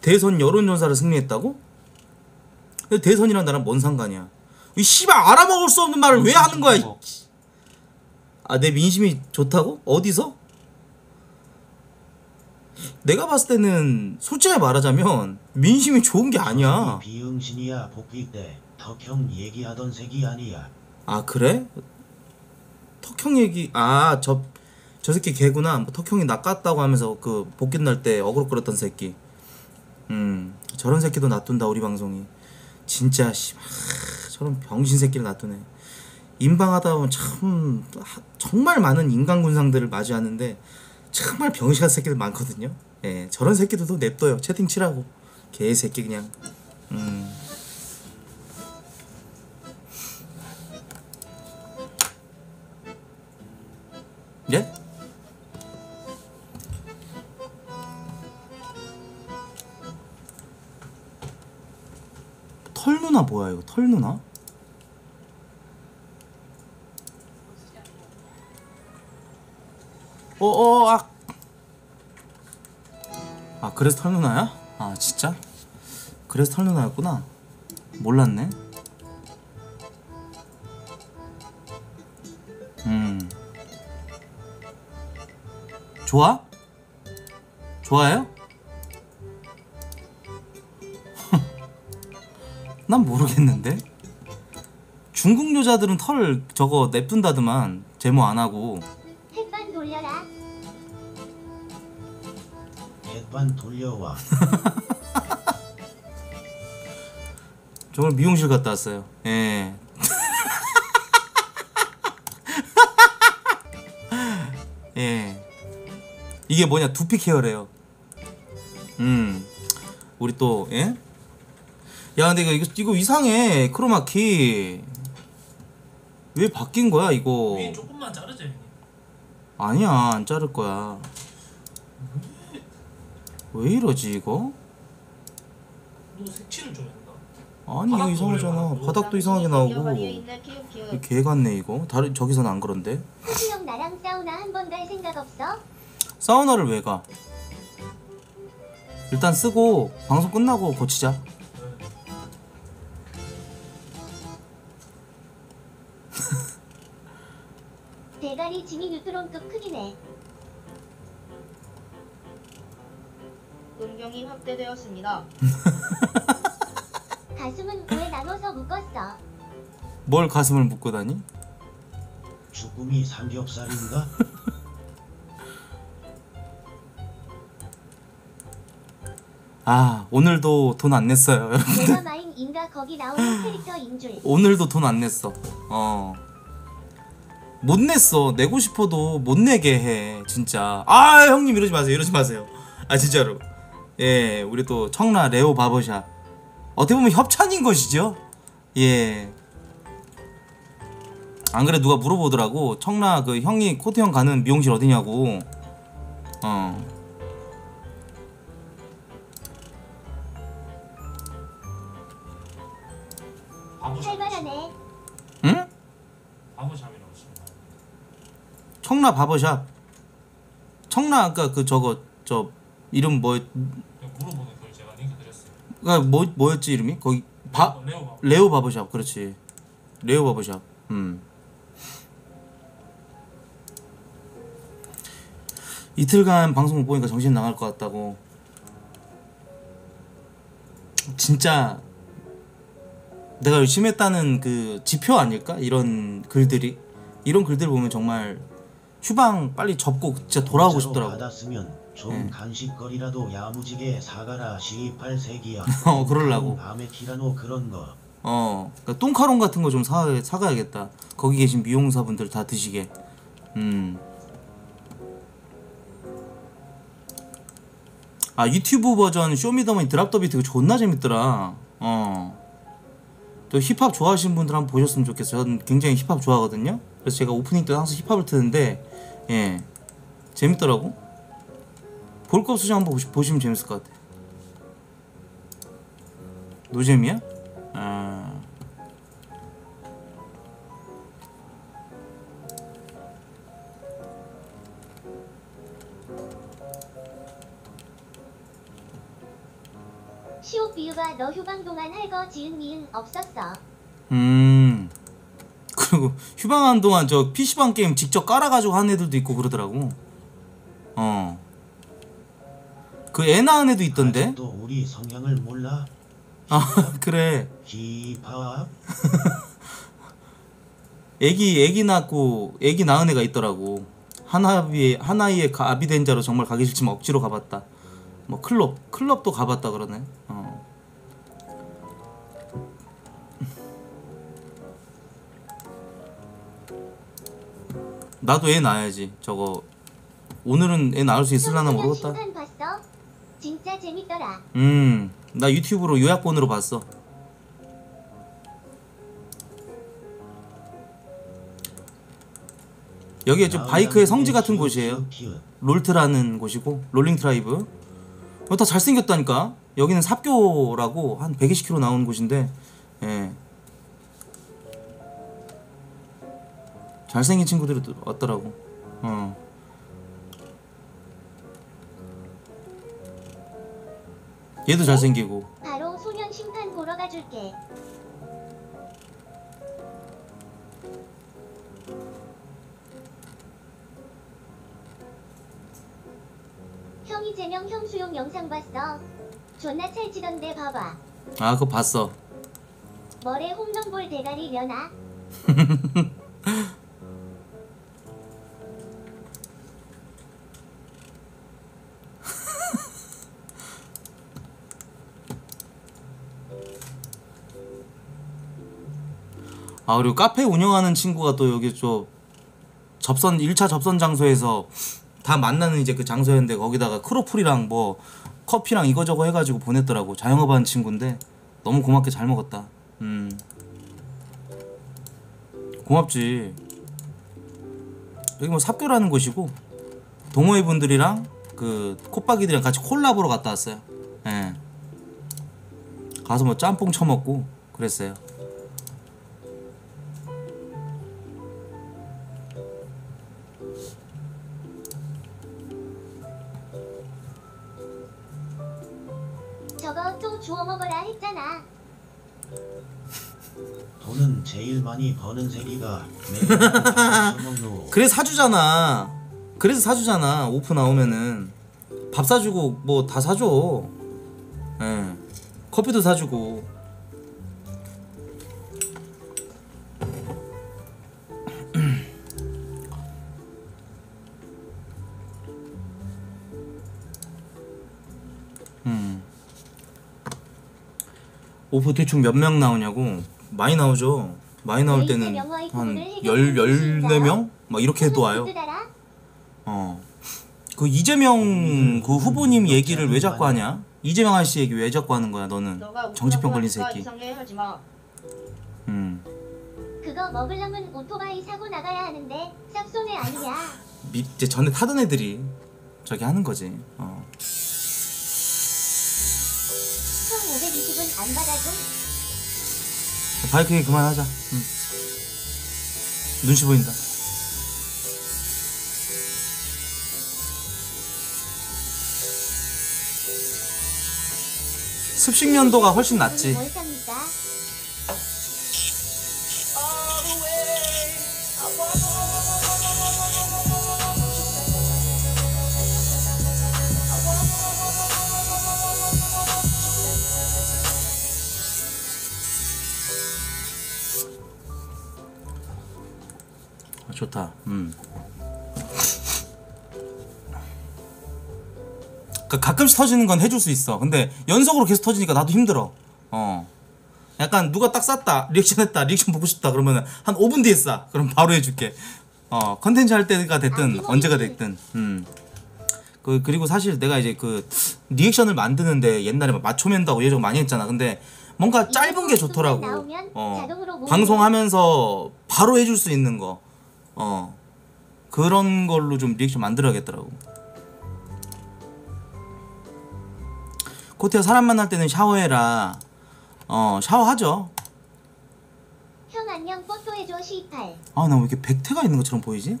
대선 여론조사를 승리했다고? 근데 대선이랑 나랑 뭔 상관이야? 이 씨발 알아먹을 수 없는 말을 왜 하는 거야? 이 아, 내 민심이 좋다고? 어디서? 내가 봤을 때는 솔직히 말하자면 민심이 좋은 게 아니야. 비응신이야 복귀 때 덕형 얘기하던 새끼 아니야. 아 그래? 턱형 얘기 아저저 새끼 개구나. 뭐 턱형이 낚았다고 하면서 그 복귀 날 때 어그로 끌었던 새끼. 음 저런 새끼도 놔둔다 우리 방송이. 진짜 씨 아, 저런 병신 새끼를 놔두네. 인방하다 보면 참 하- 정말 많은 인간 군상들을 마주하는데 정말 병신 같은 새끼들 많거든요. 예, 저런 새끼들도 냅둬요. 채팅 치라고. 개 새끼 그냥. 음. 예? 털 누나 뭐야 이거 털 누나? 어어 아. 아 그래서 털 누나야? 아 진짜? 그래서 털 누나였구나. 몰랐네. 음. 좋아? 좋아요? 난 모르겠는데. 중국 여자들은 털 저거 냅둔다더만 제모 안 하고. 햇반 돌려와. 저 오늘 미용실 갔다 왔어요. 예. 예. 이게 뭐냐 두피 케어래요. 음. 우리 또 예? 야 근데 이거 이거, 이거 이상해 크로마키. 왜 바뀐 거야 이거? 위에 조금만 자르자 형님. 아니야 안 자를 거야. 왜 이러지 이거? 너 색칠을 좀 했나? 아니 이거 바닥도 이상하잖아. 바닥도 이상하게 나오고. 키읔. 개 같네 이거. 다른 저기서는 안 그런데. 형 나랑 사우나 한 번 갈 생각 없어? 사우나를 왜 가? 일단 쓰고 방송 끝나고 고치자. 대가리 지미 뉴트론급 크기네. 확대되었습니다. 가슴은 왜 나눠서 묶었어? 뭘 가슴을 묶고 다니? 주꾸미 삼겹살인가? 아 오늘도 돈 안 냈어요. 내가 마인 인가 거기 나오는 캐릭터인 줄. 오늘도 돈 안 냈어. 어. 못 냈어. 내고 싶어도 못 내게 해. 진짜. 아 형님 이러지 마세요. 이러지 마세요. 아 진짜로. 예, 우리 또 청라 레오 바버샵. 어떻게 보면 협찬인 것이죠. 예. 안 그래 누가 물어보더라고. 청라 그 형이 코트 형 가는 미용실 어디냐고. 어. 바보샵. 살벌하네. 응? 바보샵이라고 치면. 청라 바버샵 청라 아까 그 저거 저 이름 뭐 그러니까 뭐 뭐였지 이름이? 거기 바 레오 바 레오 바버샵 그렇지. 레오 바버샵. 음. 이틀간 방송 못 보니까 정신 나갈 것 같다고. 진짜 내가 열심히 했다는 그 지표 아닐까? 이런 글들이. 이런 글들 보면 정말 휴방 빨리 접고 진짜 돌아오고 싶더라고. 받았으면 좀 예. 간식거리라도 야무지게 사가라 시팔 새끼야. 어 그럴라고 아메티라노 그런 거. 어, 그러니까 똥카롱 같은 거 좀 사, 사가야겠다. 거기 계신 미용사분들 다 드시게. 음. 아, 유튜브 버전 Show Me The Money drop the beat 그 존나 재밌더라. 어. 또 힙합 좋아하시는 분들 한번 보셨으면 좋겠어요. 저는 굉장히 힙합 좋아하거든요. 그래서 제가 오프닝 때 항상 힙합을 트는데, 예. 재밌더라고. 볼거 없으시면 한번 보시, 보시 면 재밌을 것 같아. 노잼이야? 아. 시옷 비유가 너 휴방 동안 할 거 지은 미응 없었어. 음. 그리고 휴방한 동안 저 PC방 게임 직접 깔아가지고 하는 애들도 있고 그러더라고. 어. 그애 낳은 애도 있던데? 또 우리 성향을 몰라? 아, 그래. 힙합? 애기, 애기 낳고, 애기 낳은 애가 있더라고. 하나비, 하나이의 가- 아비 된 자로 정말 가기 싫지만 억지로 가봤다. 뭐, 클럽, 클럽도 가봤다 그러네. 어. 나도 애 낳아야지. 저거, 오늘은 애 낳을 수 있을라나 모르겠다. 진짜 재밌더라. 음, 나 유튜브로 요약본으로 봤어. 여기가 좀 바이크의 성지 같은 곳이에요. 롤트라는 곳이고 롤링 트라이브. 어, 다 잘생겼다니까. 여기는 삽교라고 한 120km 나온 곳인데, 예. 잘생긴 친구들이 또 왔더라고. 어. 얘도 잘생기고. 바로 소년 심판 보러 가줄게. 형 이재명 형 수용 영상 봤어. 존나 찰지던데 봐봐. 아, 그거 봤어. 머리 홈런볼 대가리 면아. 아 그리고 카페 운영하는 친구가 또 여기 저 접선 1차 접선 장소에서 다 만나는 이제 그 장소였는데 거기다가 크로플이랑 뭐 커피랑 이거저거 해가지고 보냈더라고. 자영업하는 친구인데 너무 고맙게 잘 먹었다. 음. 고맙지. 여기 뭐 삽교라는 곳이고 동호회 분들이랑 그 콧박이들이랑 같이 콜라보로 갔다 왔어요. 예. 가서 뭐 짬뽕 처먹고 그랬어요 주워 먹어라 했잖아. 돈은 제일 많이 버는 새끼가 매일 처먹노. 그래서 사주잖아. 그래서 사주잖아. 오프 나오면은 밥 사주고 뭐 다 사줘. 예. 커피도 사주고. 음. 오프 대충 몇 명 나오냐고? 많이 나오죠. 많이 나올 때는 한 열, 열네 명? 막 이렇게 해도 와요. 어. 그 이재명 그 후보님 얘기를 왜 자꾸 하냐? 이재명 아저씨 얘기 왜 자꾸 하는 거야, 너는? 정치병 걸린 새끼. 음. 그거 먹으려면 오토바이 사고 나가야 하는데? 밑 이제 전에 타던 애들이 저기 하는 거지. 어. 안 받아줘? 바이킹이 그만하자. 응. 눈치 보인다. 습식면도가 훨씬 낫지. 뭘 삽니까? 좋다. 음. 그 가끔씩 터지는 건 해줄 수 있어. 근데 연속으로 계속 터지니까 나도 힘들어. 어. 약간 누가 딱 쐈다, 리액션 했다, 리액션 보고 싶다 그러면 한 5분 뒤에 쏴. 그럼 바로 해줄게. 어, 컨텐츠 할 때가 됐든 언제가 됐든. 음. 그 그리고 사실 내가 이제 그 reaction을 만드는데 옛날에 막 맞춰맨다고 예전 많이 했잖아. 근데 뭔가 짧은 게 좋더라고. 어. 방송하면서 바로 해줄 수 있는 거. 어. 그런 걸로 좀 리액션 만들어야겠더라고. 코트야 사람 만날 때는 샤워해라. 어, 샤워하죠. 형 안녕 뽀또 해줘 C8 아, 나 왜 이렇게 백태가 있는 것처럼 보이지?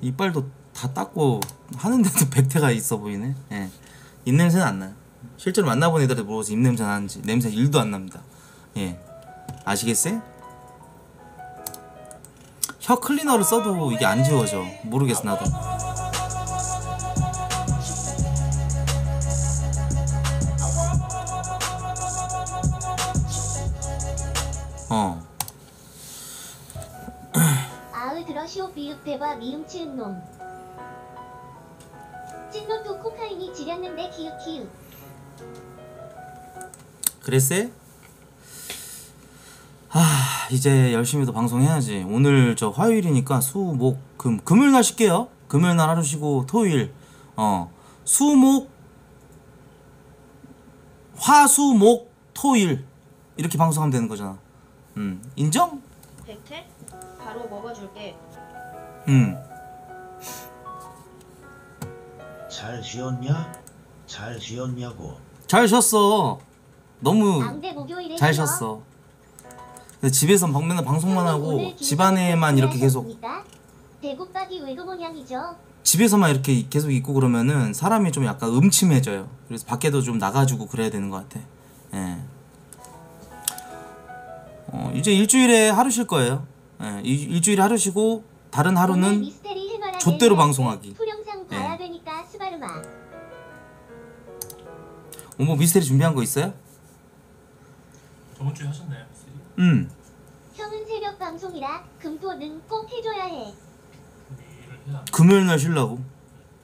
이빨도 다 닦고 하는데도 백태가 있어 보이네. 예. 입냄새는 안 나요. 실제로 만나본 애들한테 물어봐서 입냄새 나는지 냄새 1도 안 납니다. 예. 아시겠어요? 혀 클리너를 써도 이게 안 지워져. 모르겠어 나도. 어. 아으 들어시오 비읍 대바 미음 치은 놈 찐노도 코카인이 지렸는데 기읍 그랬어요? 아 이제 열심히 더 방송해야지 오늘 저 화요일이니까 수 목 금 금요일 날 쉴게요 금요일 날 하루 쉬고 토요일 어 수 목 화 수 목 토일 이렇게 방송하면 되는 거잖아 음 인정? 백태? 바로 먹어줄게. 음잘 쉬었냐? 잘 쉬었냐고. 잘 쉬었어 너무 잘 쉬어. 쉬었어 근데 집에서 막 맨날 방송만 하고 오늘 집안에만 이렇게 계속? 대국박이 외국 모양이죠 집에서만 이렇게 계속 있고 그러면은 사람이 좀 약간 음침해져요. 그래서 밖에도 좀 나가주고 그래야 되는 것 같아. 예. 어, 이제 일주일에 하루 쉴 거예요. 예, 일, 일주일에 하루 쉬고 다른 하루는 좆대로 방송하기. 예. 어머 미스테리 준비한 거 있어요? 저번 주에 하셨나요? 음. 형은 새벽 방송이라 금토는 꼭 해줘야 해. 금요일 날 쉬려고.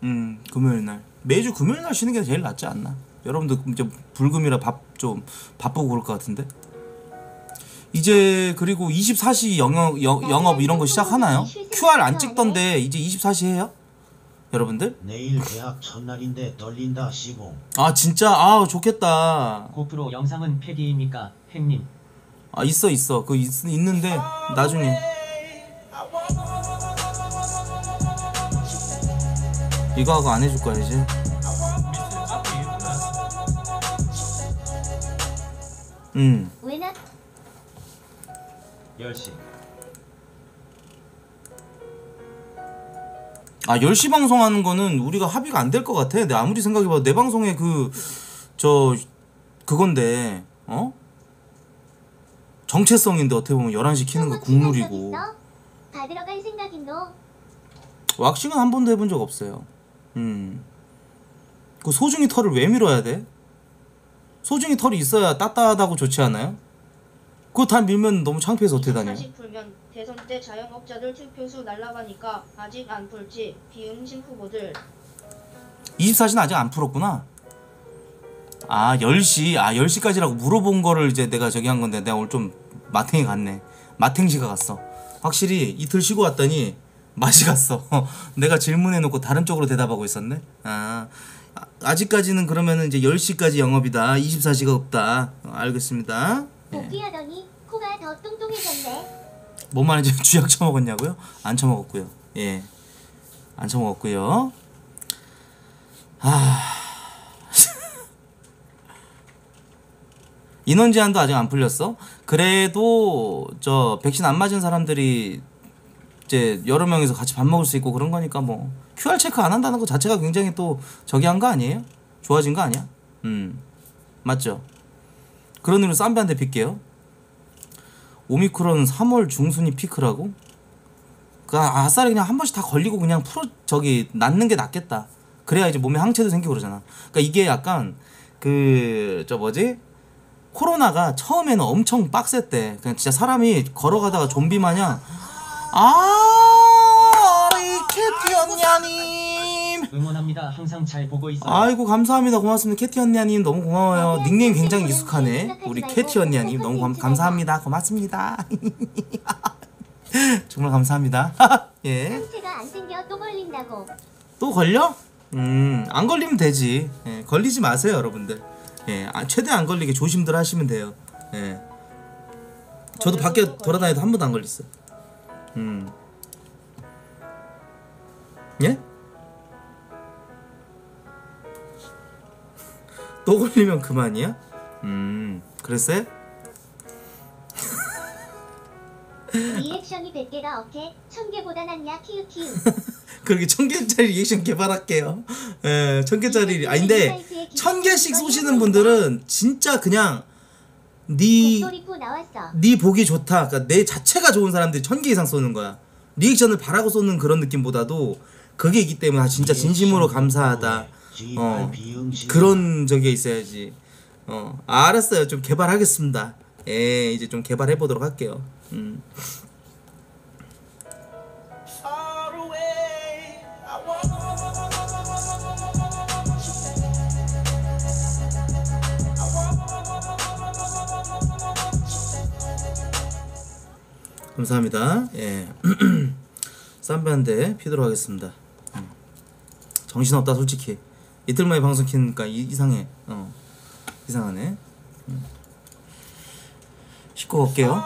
음, 금요일 날. 매주 금요일 날 쉬는 게 제일 낫지 않나? 여러분들 이제 불금이라 밥 좀 바쁘고 그럴 것 같은데. 이제 그리고 24시 영업 영, 영업 이런 거 시작하나요? QR 안 찍던데 이제 24시 해요? 여러분들? 내일 대학 첫날인데 떨린다 시봉. 아 진짜 아 좋겠다. 고프로 영상은 폐기입니까, 행님? 아 있어 있어 그 있, 있는데 나중에 이거 하고 안 해줄 거야 이제. 음. 왜나 10시 아 10시 방송하는 거는 우리가 합의가 안 될 것 같아. 내 아무리 생각해봐도 내 방송에 그 저 그건데 어? 정체성인데 어떻게 보면 11시 키는 거 국룰이고? 받으러 갈 생각인 너 왁싱은 한 번도 해본 적 없어요. 음. 그 소중이 털을 왜 밀어야 돼? 소중이 털이 있어야 따뜻하다고 좋지 않아요? 그거 다 밀면 너무 창피해서 어떻게 다녀? 사실 풀면 대선 때 자영업자들 투표수 날라가니까 아직 안 풀지. 비응신 후보들 24시는 아직 안 풀었구나. 아, 10시. 아, 10시까지라고 물어본 거를 이제 내가 저기 한 건데 내가 오늘 좀 마탱이 갔네. 마탱시가 갔어. 확실히 이틀 쉬고 왔더니 맛이 갔어. 내가 질문해 놓고 다른 쪽으로 대답하고 있었네. 아, 아, 아직까지는 그러면은 이제 10시까지 영업이다. 24시가 없다. 어, 알겠습니다. 예. 복귀하더니 코가 더 뚱뚱해졌네 뭔 말인지 쥐약 처먹었냐고요? 안 처먹었고요. 예. 안 처먹었고요. 아. 인원 제한도 아직 안 풀렸어? 그래도 저 백신 안 맞은 사람들이 이제 여러 명이서 같이 밥 먹을 수 있고 그런 거니까 뭐 QR 체크 안 한다는 거 자체가 굉장히 또 저기 한 거 아니에요? 좋아진 거 아니야? 음 맞죠? 그런 의미로 쌈배 한 대 빌게요. 오미크론 3월 중순이 피크라고? 그 아싸리 그냥 한 번씩 다 걸리고 그냥 풀어 저기 낫는 게 낫겠다. 그래야 이제 몸에 항체도 생기고 그러잖아. 그러니까 이게 약간 그 저 뭐지? 코로나가 처음에는 엄청 빡셌대. 그냥 진짜 사람이 걸어가다가 좀비 마냥 아 우리 캐티 언니님 응원합니다. 항상 잘 보고 있어요. 아이고 감사합니다 고맙습니다 캐티 언니님 너무 고마워요 닉네임 굉장히 익숙하네 우리 캐티 언니님 너무 감, 감사합니다 고맙습니다 정말 감사합니다 예. 상체가 안 생겨 또 걸린다고. 또 걸려? 음, 안 걸리면 되지. 예, 걸리지 마세요, 여러분들. 예, 아, 최대 안 걸리게 조심들 하시면 돼요. 예. 저도 밖에 돌아다녀도 한 번도 안 걸렸어요. 음. 예? 또 걸리면 그만이야? 음, 그랬어요? reaction이 100개가 어케 1000개보다 낫냐 키읔키읔. 그렇게 천 개짜리 리액션 개발할게요. 예, 천 개짜리 아닌데 천 개씩 쏘시는 분들은 진짜 그냥 네. 네 보기 좋다. 그러니까 내 자체가 좋은 사람들이 천 개 이상 쏘는 거야. reaction을 바라고 쏘는 그런 느낌보다도 그게 있기 때문에 아, 진짜 진심으로 감사하다. 어 그런 적이 있어야지. 어 알았어요. 좀 개발하겠습니다. 예 이제 좀 개발해 보도록 할게요. 음. 감사합니다. 예. 쌈배 한대 피도록 하겠습니다. 음. 정신없다 솔직히. 이틀 만에 방송 키니까 이, 이상해. 어. 이상하네. 음. 씻고 올게요.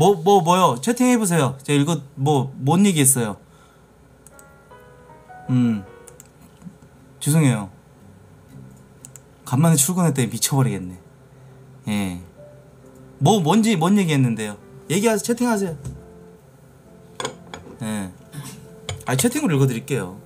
뭐 뭐 뭐, 요 채팅해 보세요. 제가 이거 뭐뭔 얘기했어요. 음 죄송해요. 간만에 출근했더니 미쳐버리겠네. 예. 뭐 뭔지 뭔 얘기했는데요. 얘기하세요. 채팅하세요. 예. 아 채팅으로 읽어드릴게요.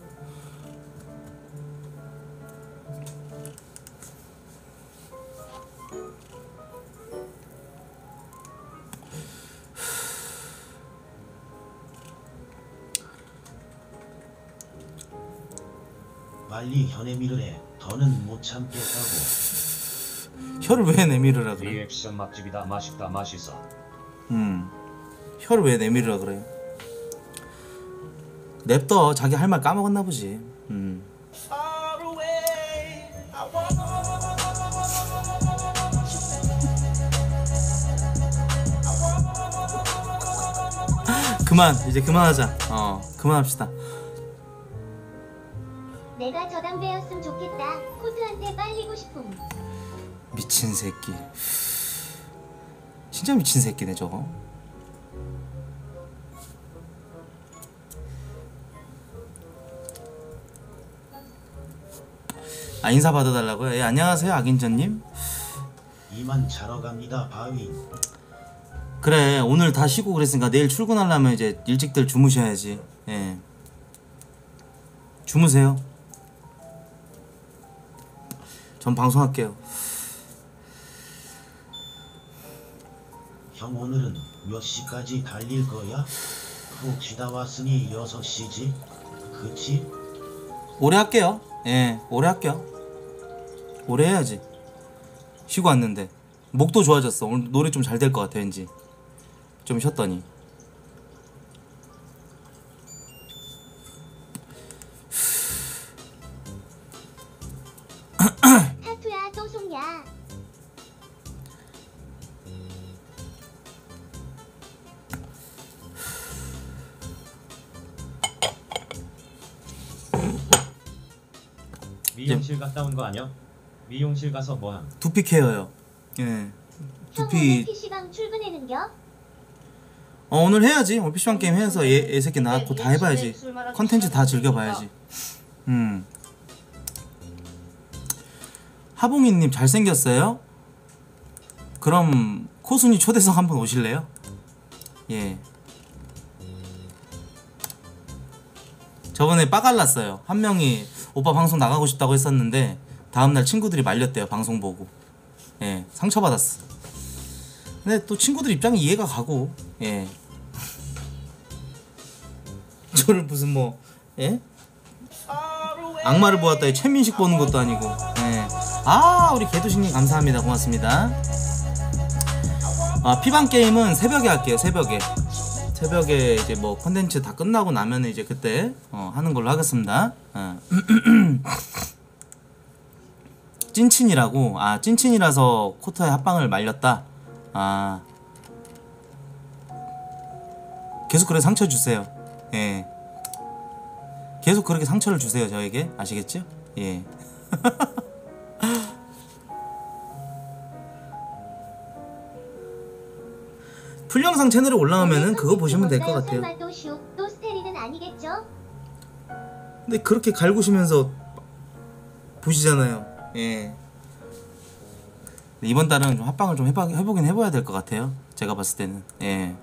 빨리 현애미를 해. 더는 못 참겠다고. 혀를 왜 내밀으라 그래? 리액션 맛집이다 맛있다 맛있어. 음. 혀를 왜 내밀으라 그래? 냅둬 자기 할 말 까먹었나 보지. 음. 그만 이제 그만하자. 어 그만합시다. 담배였음 좋겠다. 코트한테 빨리고 싶음. 미친 새끼. 진짜 미친 새끼네 저거. 아 인사 받아달라고요? 예 안녕하세요 악인전님. 이만 자러 갑니다 바위. 그래 오늘 다 쉬고 그랬으니까 내일 출근하려면 이제 일찍들 주무셔야지. 예. 주무세요. 전 방송할게요. 형 오늘은 몇 시까지 달릴 거야? 푹 쉬다 왔으니 6시지? 그치? 오래 할게요. 예, 오래 할게요. 오래 해야지. 쉬고 왔는데 목도 좋아졌어. 오늘 노래 좀 잘 될 것 같아 왠지. 좀 쉬었더니. 갔다 온 거 아니야? 미용실 가서 뭐함? 두피 케어요. 예. 형 두피 PC방 출근해는겨? 어 오늘 해야지. 오늘 PC방 게임 해서 얘, 얘 새끼 낳고 다 해봐야지. 컨텐츠 다 즐겨봐야지. 음. 하봉이님 잘생겼어요? 그럼 코순이 초대석 한번 오실래요? 예. 저번에 빠갈랐어요. 한 명이 오빠 방송 나가고 싶다고 했었는데 다음날 친구들이 말렸대요. 방송 보고. 예, 상처받았어. 근데 또 친구들 입장이 이해가 가고, 예. 저를 무슨 뭐, 예? 악마를 보았다 최민식 보는 것도 아니고, 예. 아, 우리 개두식님 감사합니다. 고맙습니다. 아, 피방 게임은 새벽에 할게요. 새벽에. 새벽에 이제 뭐 컨텐츠 다 끝나고 나면 이제 그때 어, 하는 걸로 하겠습니다. 어. 찐친이라고 아 찐친이라서 코터에 합방을 말렸다. 아 계속 그렇게 상처 주세요. 예. 계속 그렇게 상처를 주세요 저에게 아시겠죠? 예. 풀영상 채널에 올라오면은 그거 보시면 될 것 같아요. 근데 그렇게 갈구시면서 보시잖아요. 예. 이번 달은 좀 합방을 좀 해보긴 해봐야 될 것 같아요. 제가 봤을 때는. 예.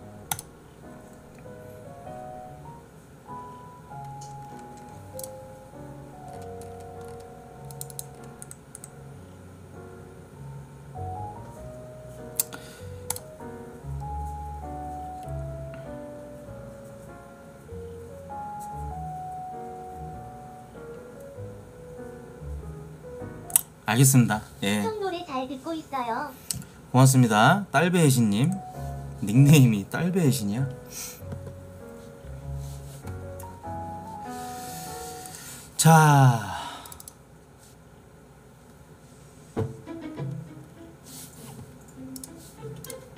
알겠습니다. 예. 형 노래 잘 듣고 있어요. 고맙습니다. 딸배신님 닉네임이 딸배신이야? 자,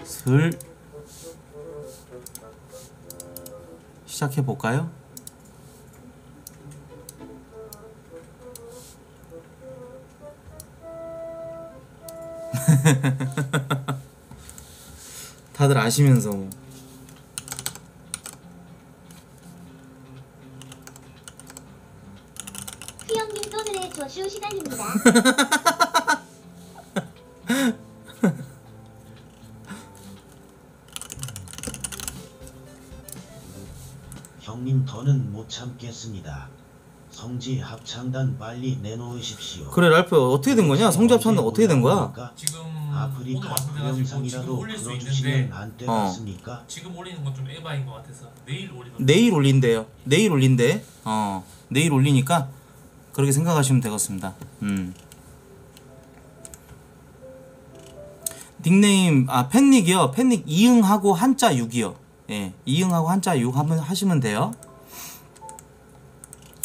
슬 시작해 볼까요? 다들 아시면서 뭐. 휘영님 또 노래 조슈 시간입니다. 형님 더는 못 참겠습니다. 성지 합창단 빨리 내놓으십시오. 그래 랄프 어떻게 된 거냐? 성잡 찬다 어떻게 된 거야? 지금 오늘 아프리카 완성돼가지고 지금 영상이라도 올릴 수 있는데 풀어주시면 안 되겠습니까? 지금 올리는 건 좀 에바인 것 같아서 내일 올리는 내일 올린대요. 내일 올린대. 어, 내일 올리니까 그렇게 생각하시면 되겠습니다. 음. 닉네임 아 팬닉이요. 팬닉 이응하고 한자 6이요. 예, 이응하고 한자 6 하면 하시면 돼요.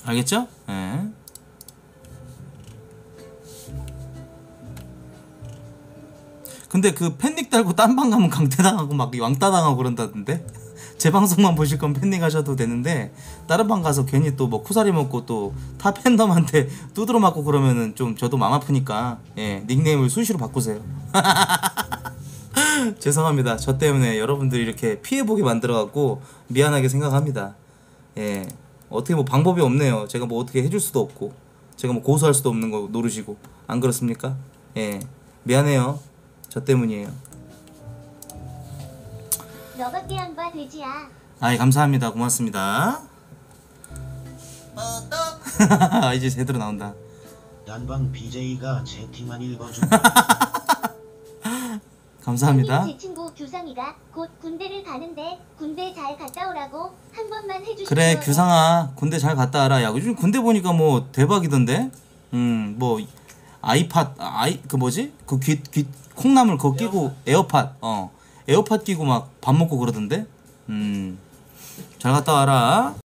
알겠죠? 예. 근데 그 팬닉 달고 딴 방 가면 강퇴당하고 막 왕따 당하고 그런다던데? 제 방송만 보실 건 팬닉 하셔도 되는데 다른 방 가서 괜히 또 뭐 쿠사리 먹고 또 타 팬덤한테 두드러 맞고 그러면은 좀 저도 마음 아프니까 예 닉네임을 수시로 바꾸세요. 죄송합니다. 저 때문에 여러분들이 이렇게 피해보게 만들어갖고 미안하게 생각합니다. 예 어떻게 뭐 방법이 없네요. 제가 뭐 어떻게 해줄 수도 없고 제가 뭐 고소할 수도 없는 거 노르시고 안 그렇습니까? 예. 미안해요. 저 때문이에요. 너밖에 안 봐 돼지야. 아이 감사합니다. 고맙습니다. 이제 제대로 나온다. 단방 BJ가 채팅만 읽어준다. 감사합니다. 제 친구 규상이가 곧 군대를 가는데 군대 잘 갔다 오라고 한 번만 해주시죠. 그래 규상아 군대 잘 갔다 와라. 야 요즘 군대 보니까 뭐 대박이던데? 음뭐 아이팟 아이 그 뭐지? 그귀귀 콩나물 그거 끼고 에어팟 어 에어팟 끼고 막 밥 먹고 그러던데? 음잘 갔다 와라